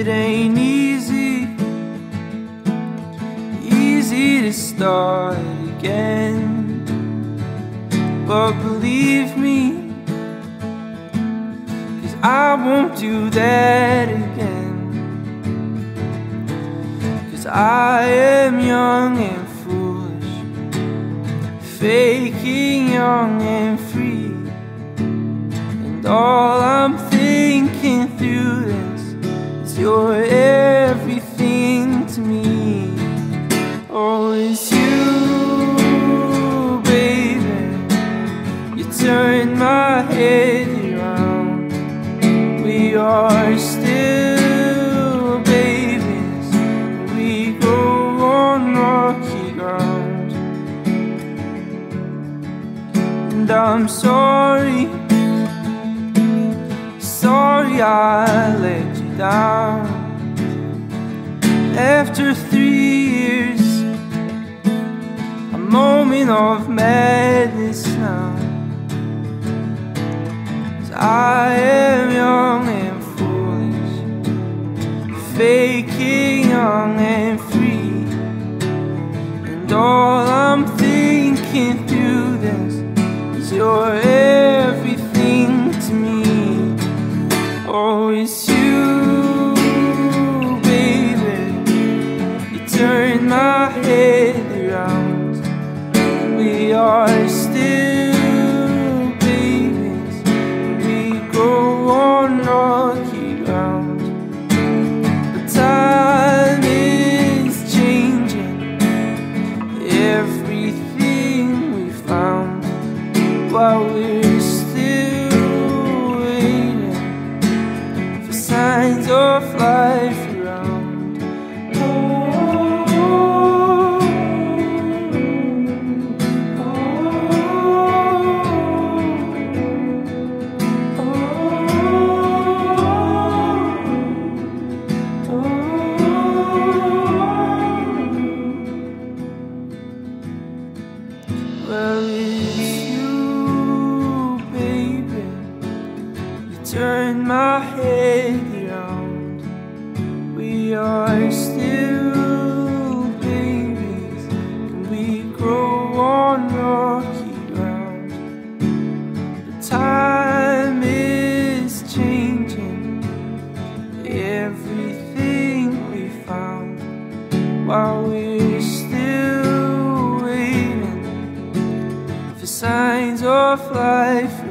It ain't easy, easy to start again. But believe me, cause I won't do that again. Cause I am young and foolish, faking young and free. And all I'm thinking It's you, baby. You turn my head around. We are still babies. We go on rocky ground. And I'm sorry, sorry I let you down. After three years, of now. 'Cause I am young and foolish, faking young and free. And all I'm thinking We Well, it's you, baby. You turn my head around. We are still of life